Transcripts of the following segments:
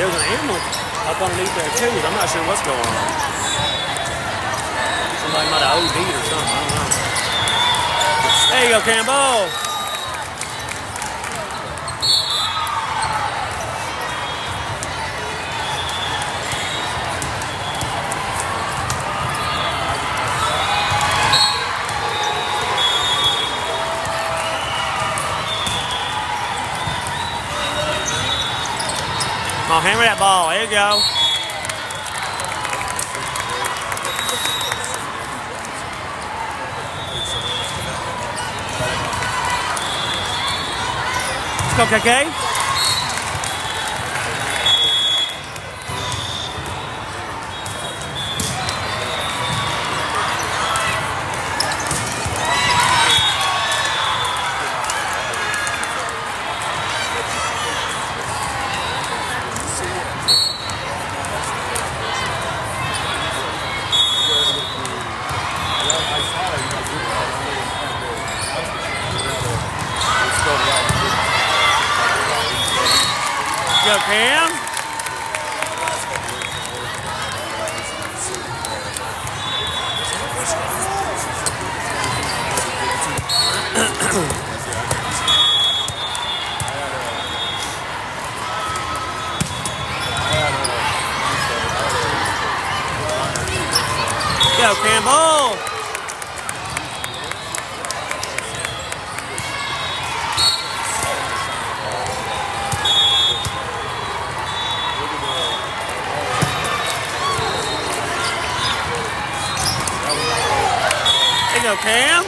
There's an animal up underneath there too. I'm not sure what's going on. Somebody might have OD'd or something. I don't know. There you go, Campbell. Come on, hammer that ball. There you go. Let's go, KK. Go, Cam. go, Campbell. Go,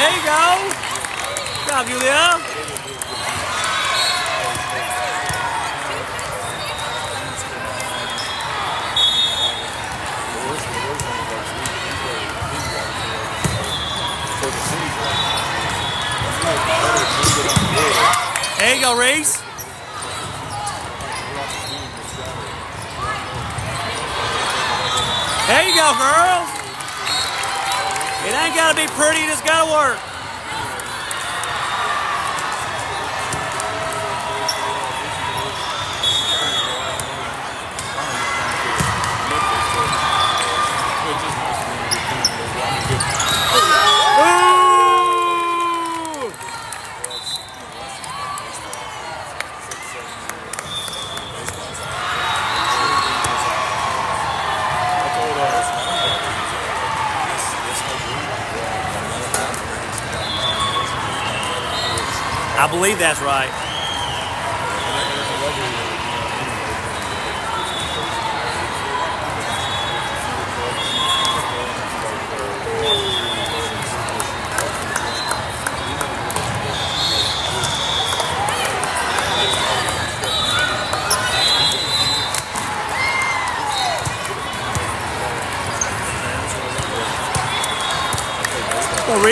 There you go. Good job, Julia. There you go, Reese. There you go, girls. It ain't gotta be pretty, it just gotta work. I believe that's right. Well,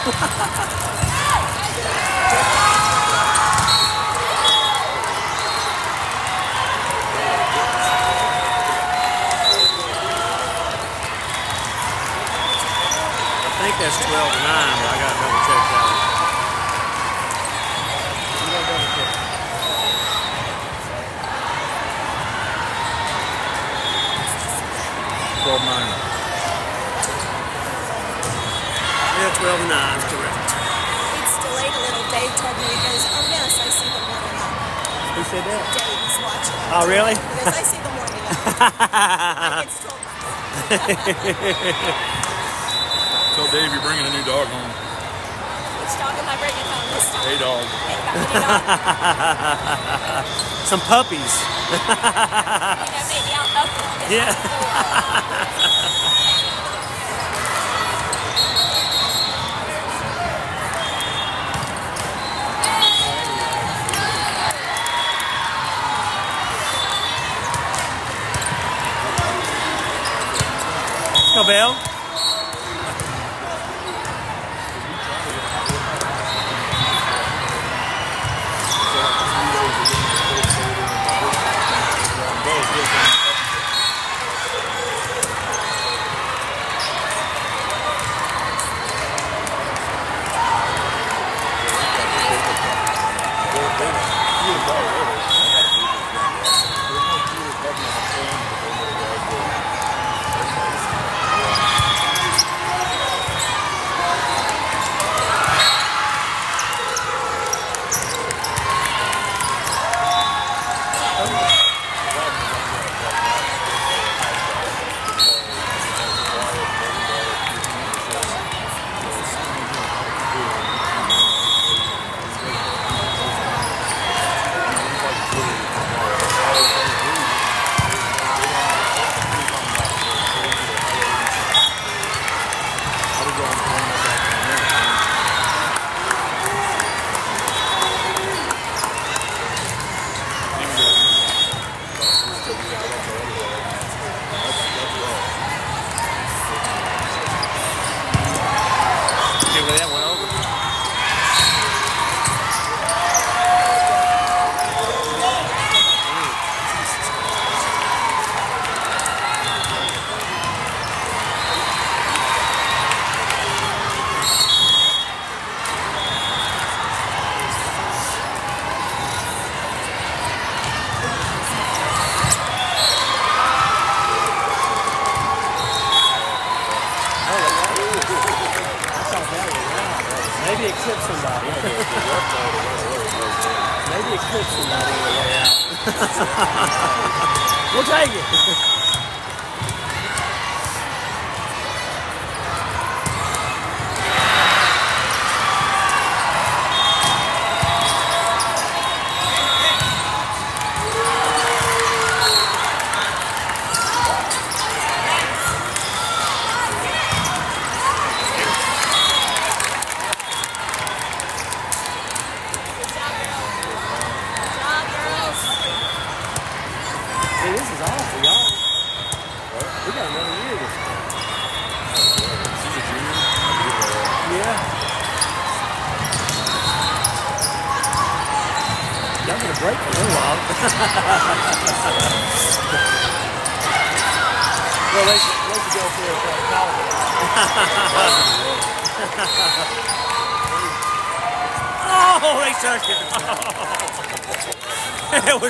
I think that's 12 12 to 9 is correct. It's delayed a little. Dave told me, he goes, oh yes, I see them warming up. Who said that? Dave is watching. Oh, really? He goes, I see them warming up. like it's 12 Tell Dave you're bringing a new dog home. Which dog am I bringing home this time? A dog. Hey, how many dogs? Some puppies. You know, maybe I'll up. Yeah. Let's go,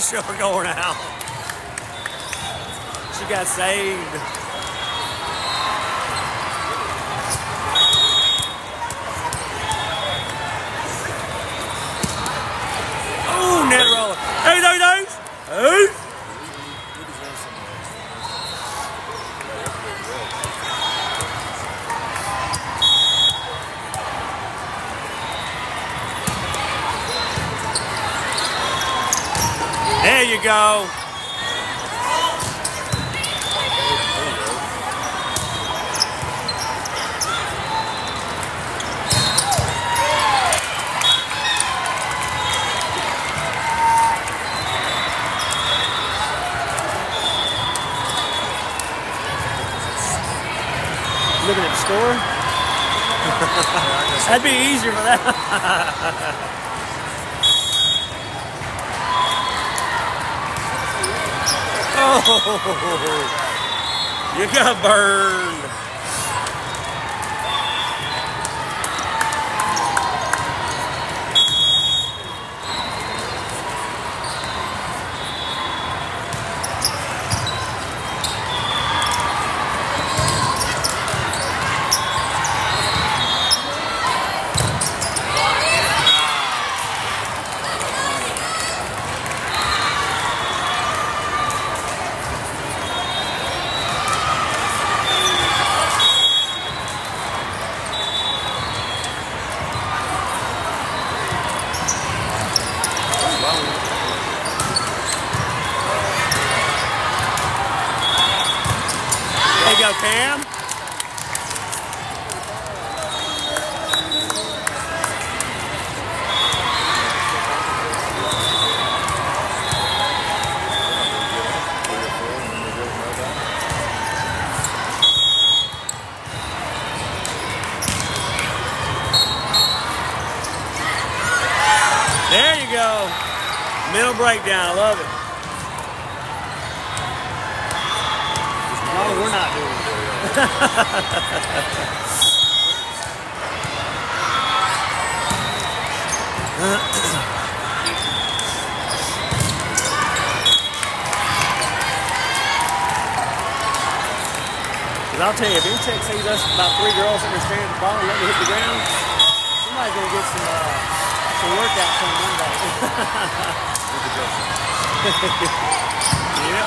sure going out. She got saved. Oh, net roller. Hey, no, no. Hey. There you go. Looking at the score? That'd be easier for that. Oh, you got burned. There you go, Cam. There you go. Mental breakdown. I love it. No, we're not doing it. Because I'll you, sees us about three girls that are staring at the and let me hit the ground, somebody's to get some, uh, some workout from Monday. yep.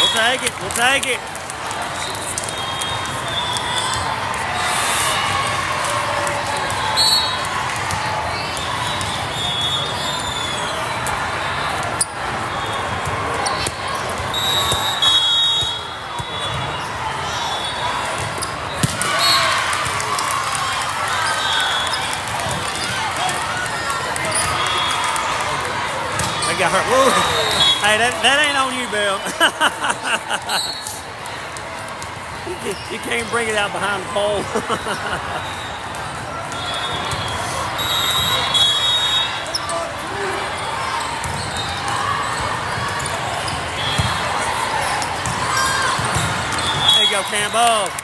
We'll take it. We'll take it. Hey, that, that ain't on you, Bill. you, can't- bring it out behind the pole. there you go, Campbell.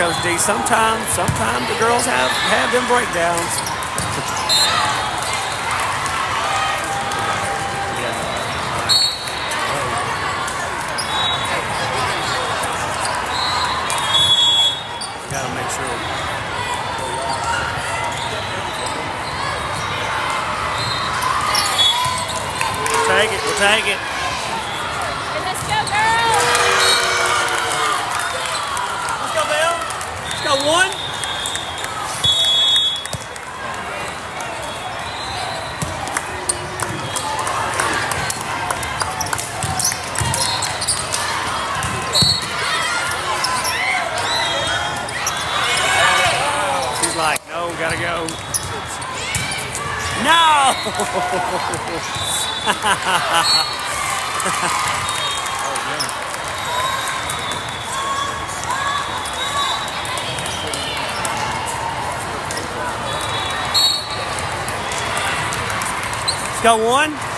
Coach D. Sometimes, sometimes the girls have, have them breakdowns. Take it, we'll take it. one. She's like, no, gotta go. No! got one.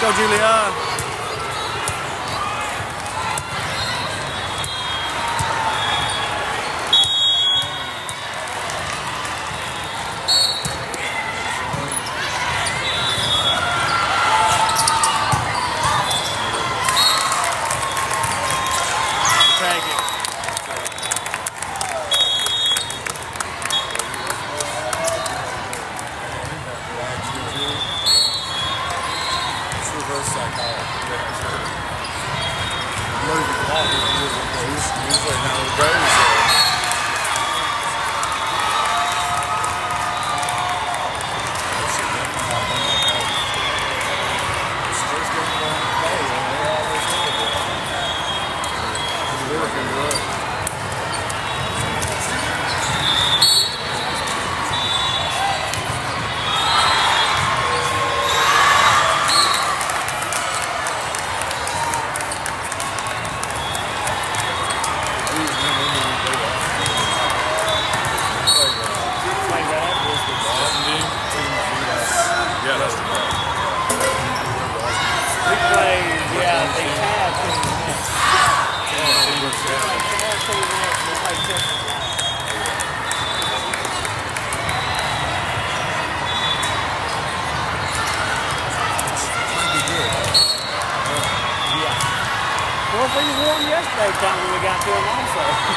Go, 连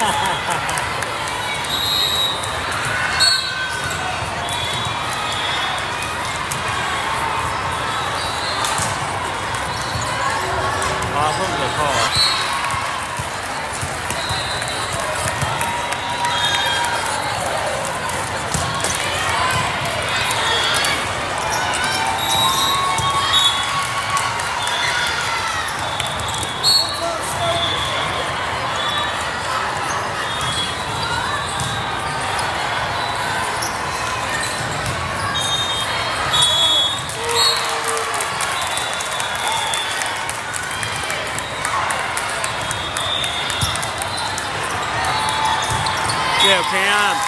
啊，这么好。down.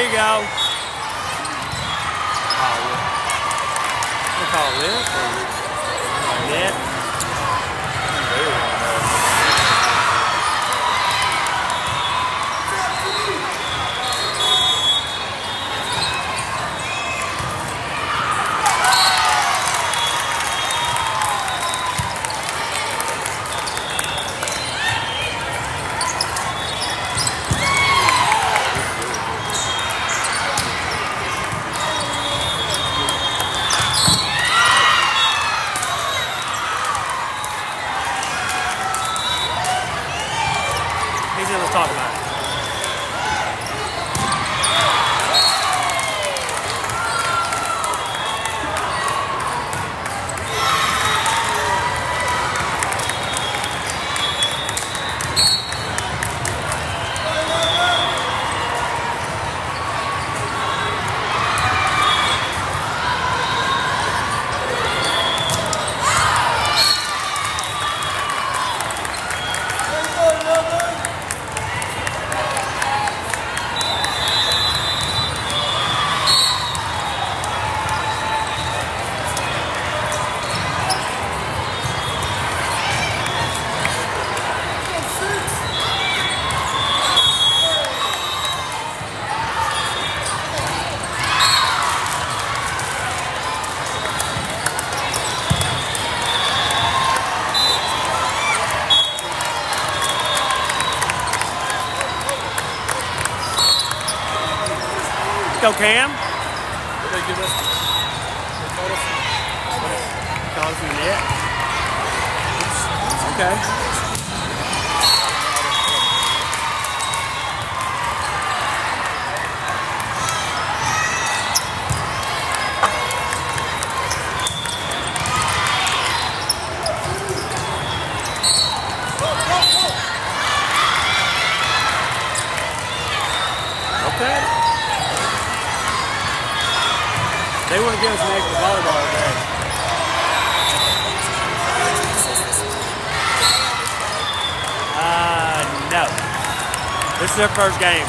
There you go. Oh, we'll call this. Cam. Stars game.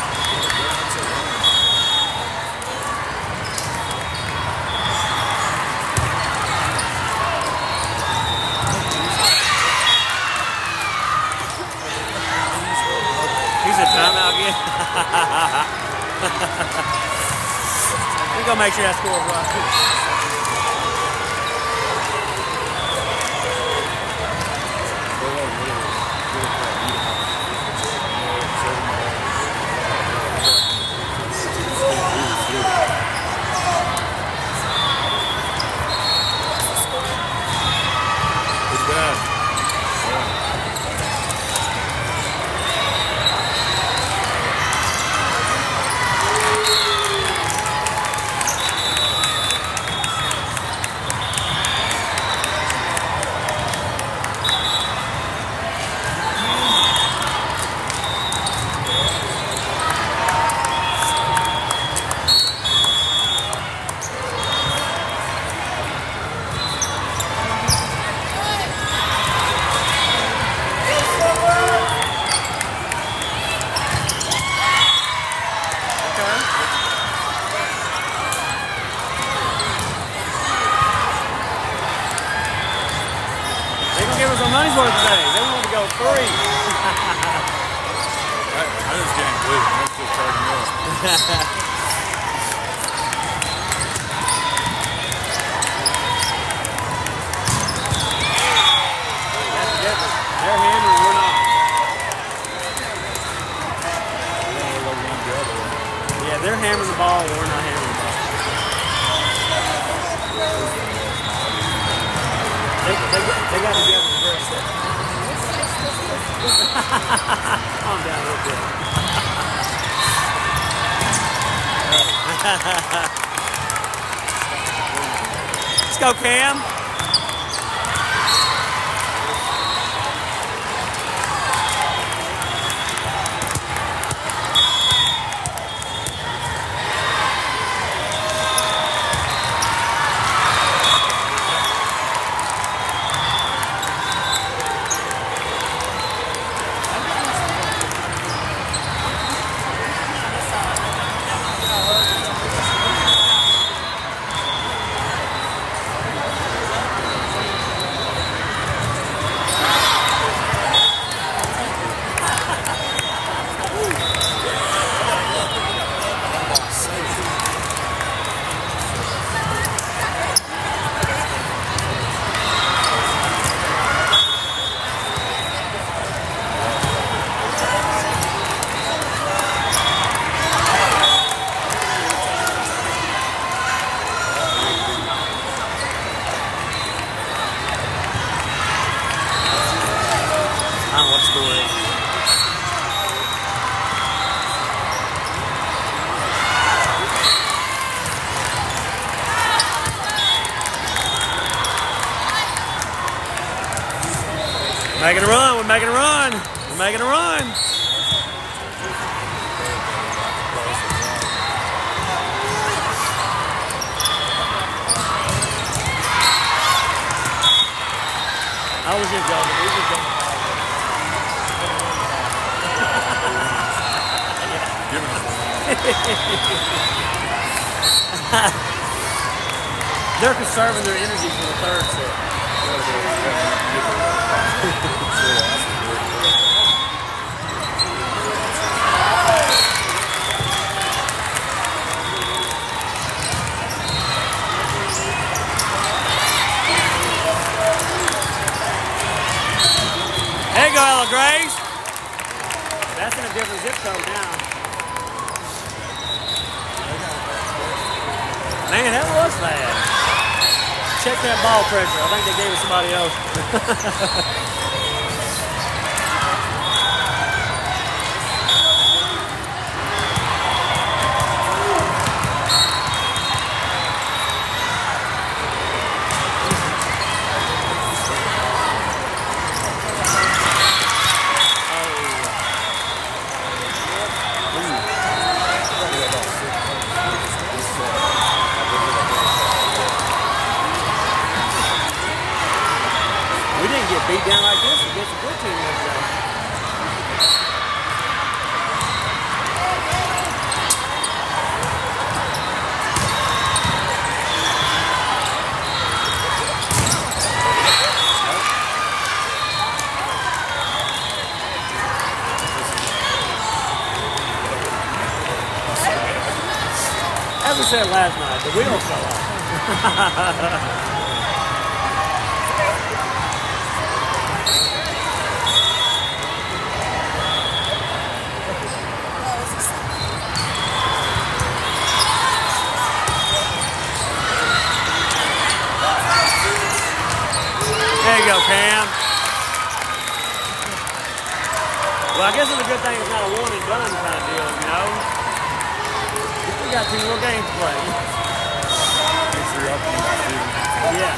He's a timeout again. We're going to make sure that score, is right. best. Check that ball pressure. I think they gave it somebody else. We didn't get beat down like this against a good team yesterday. As I said last night, the wheels fell off. There you go, Cam. Well, I guess it's a good thing it's not a one and done kind of deal, you know? We got two more games to play. You. Yeah.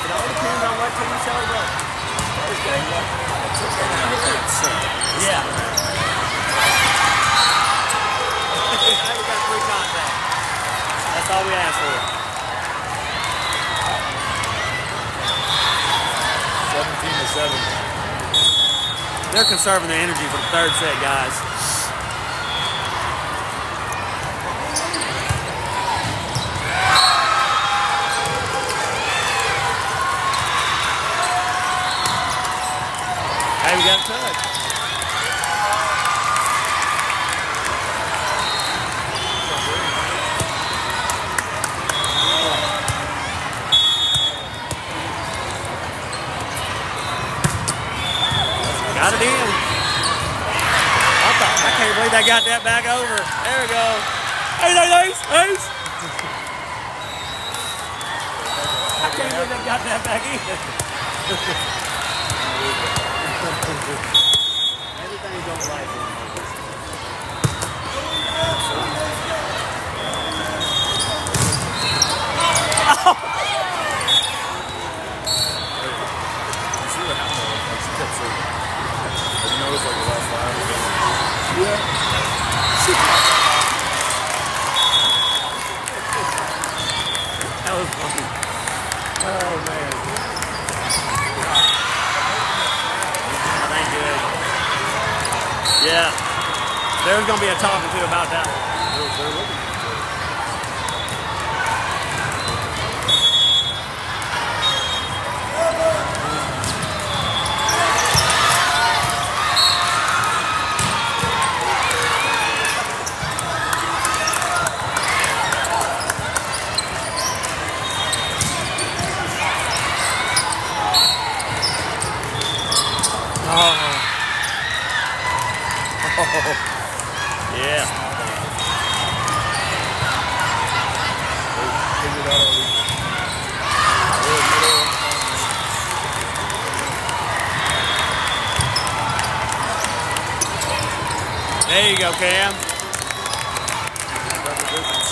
It all depends on what team shows up. Thursday. Yeah. Hey, we got three contacts. That's all we asked for. 17 to 7. They're conserving their energy for the third set, guys. Hey, we got a touch. Got it in. I thought, I can't believe they got that back over. There we go. Ace, ace, ace. I can't believe they got that back in. Everything don't like it. You Oh. Yeah. There's gonna be a talking to about that. They're, they're looking at each other. Yeah. They figured out already. They're middle and final. There you go, Cam. Got the difference.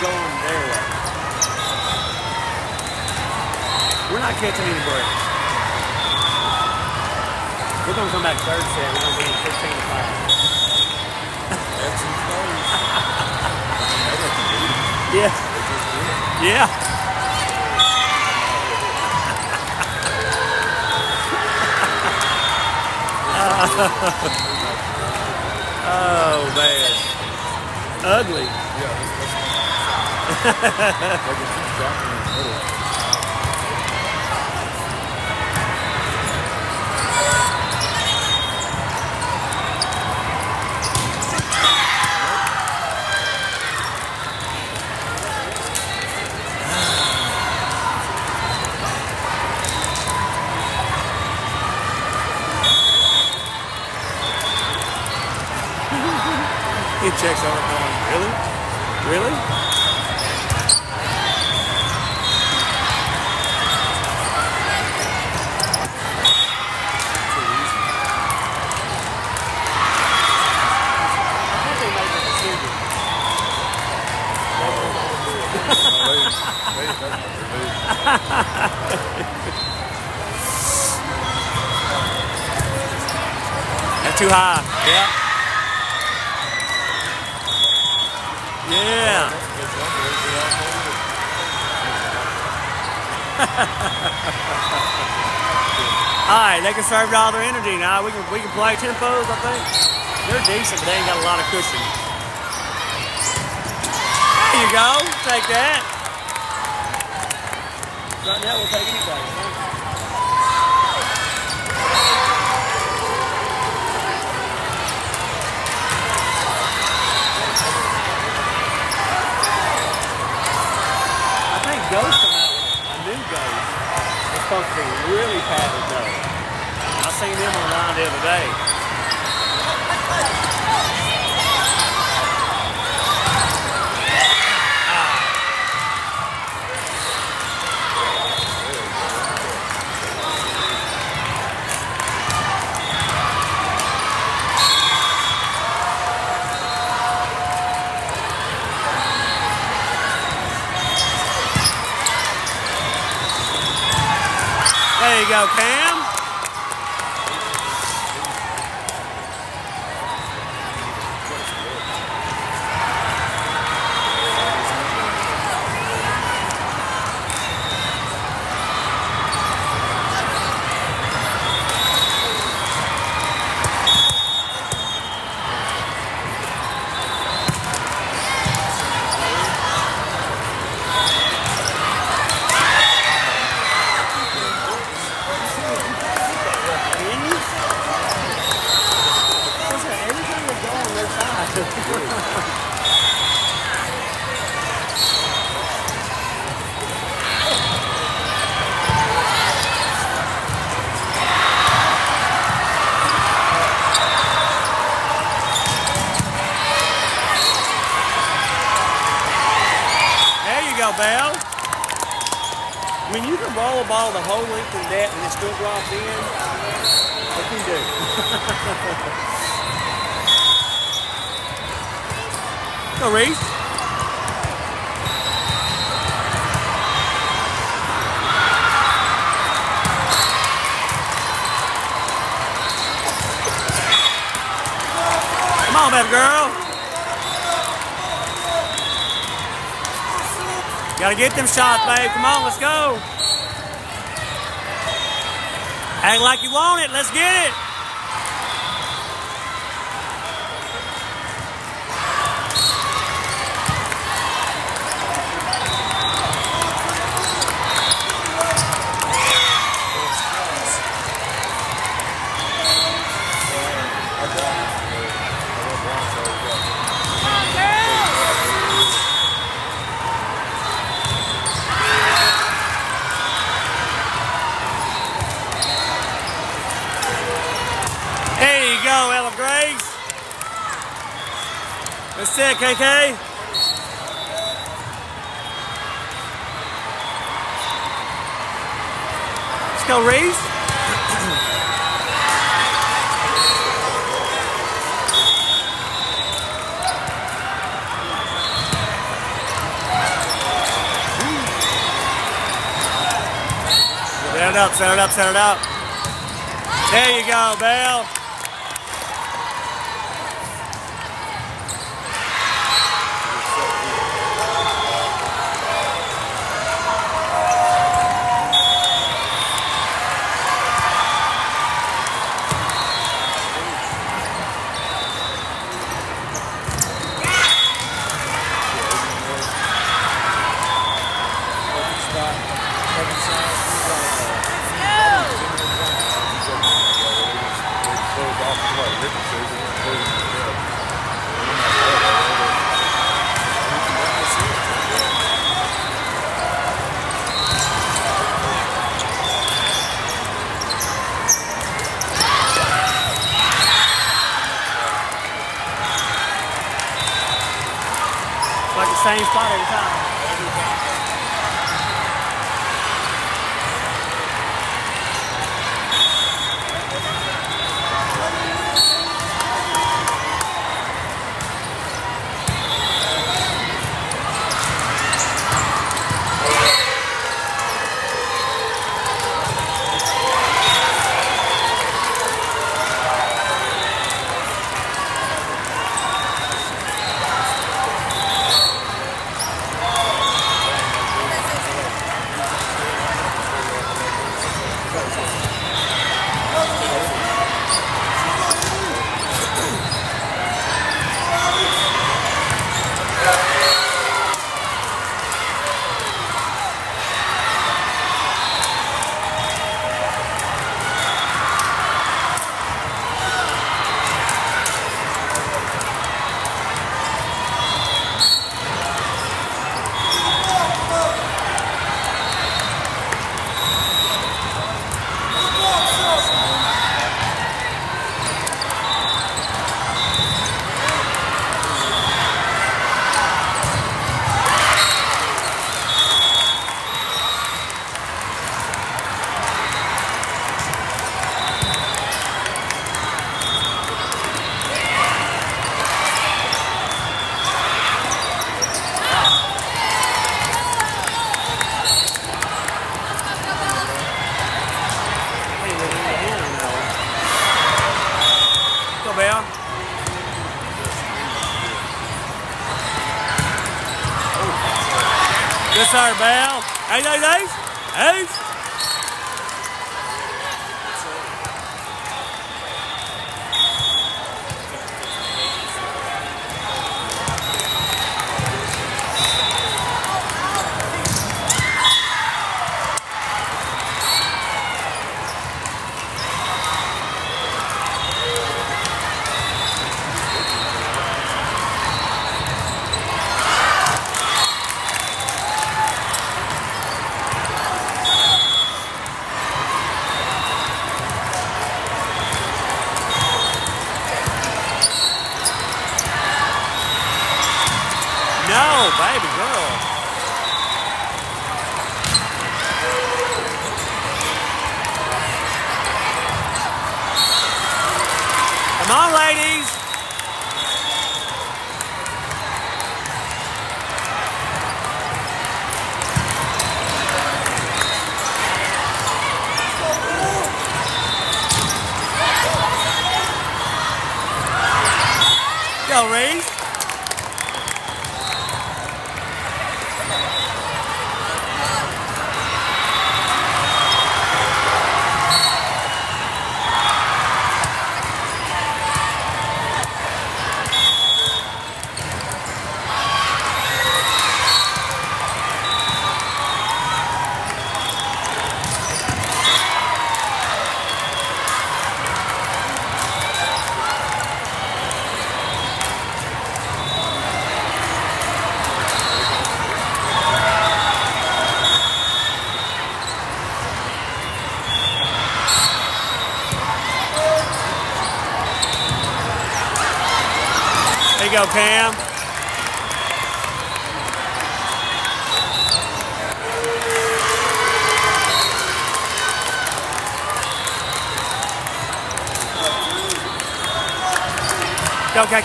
going their way. We're not catching any breaks. We're gonna come back third set. We're gonna be in 15 to 5. Ebbs and flows. The lead. Yeah. Yeah. oh man. Ugly. Yeah, the decision. No, oh, they, they, they, they, That's too high. All right, they can conserved all their energy now. We can we can play tempos. I think they're decent, but they ain't got a lot of cushion. There you go. Take that. Right now, we'll take anything. huh? I think Ghost come out with a new Ghost. It's supposed to be really padded though. I seen them online the other day. There you go, Cam. Can you? Listen, everything will go on their side. Go, Bell. When you can roll a ball the whole length of that and it still drops in, what can you do? Go, Reese. Come on, baby girl. Gotta get them shots, babe. Come on, let's go. Act like you want it. Let's get it. there, KK. Let's go, Reese. Set it up, set it up, set it up. There you go, Bell.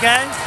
Go,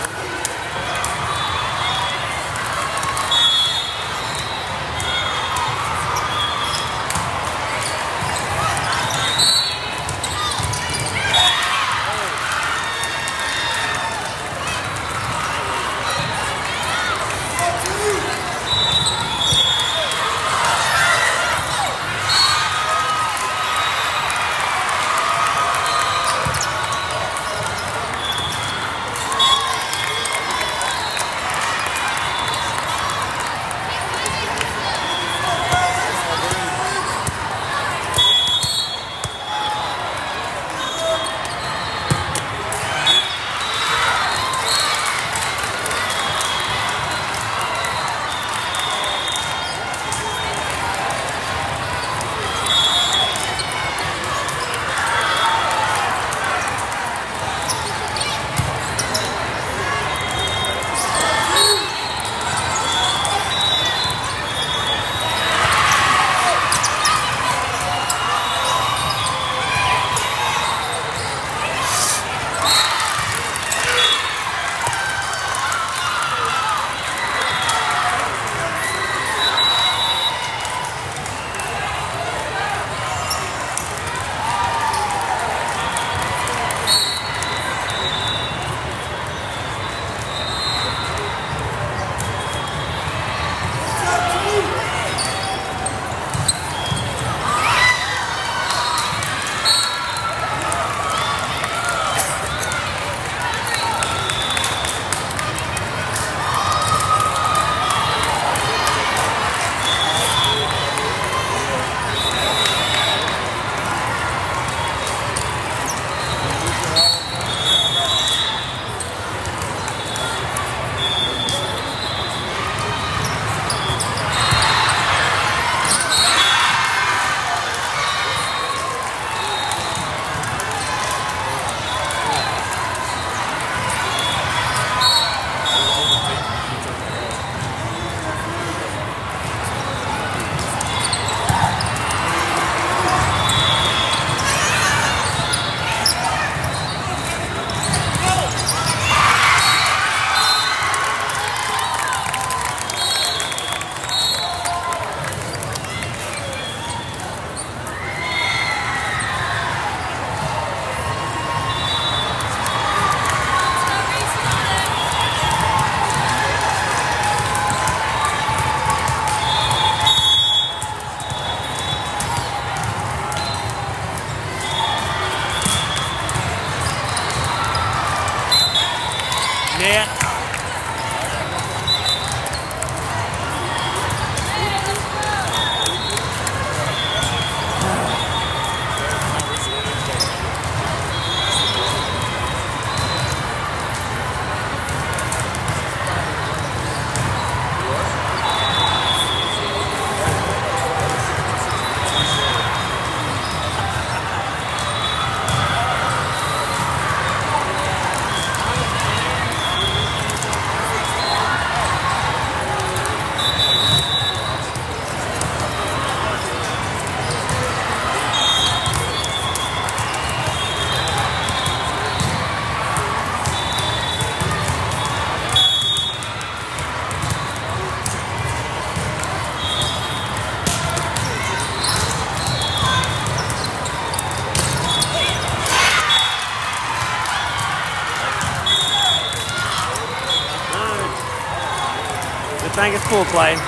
Play.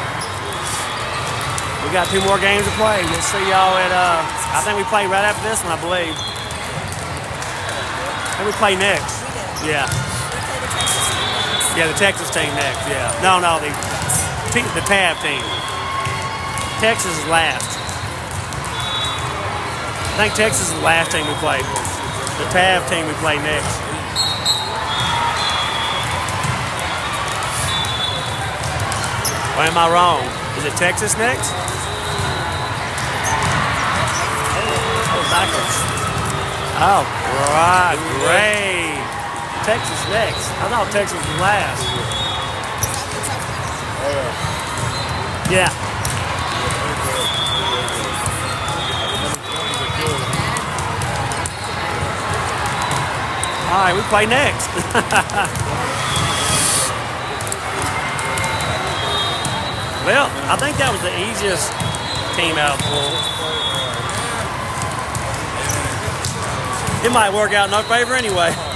We got two more games to play. We'll see y'all at, uh, I think we play right after this one, I believe. And we play next. Yeah. Yeah, the Texas team next, yeah. No, no, the, the TAB team. Texas is last. I think Texas is the last team we play. The TAB team we play next. Or am I wrong? Is it Texas next? Oh. Right, great. Texas next. I thought Texas was last. Yeah. All right, we play next. well, I think that was the easiest team out full. Uh, it might work out in our favor anyway.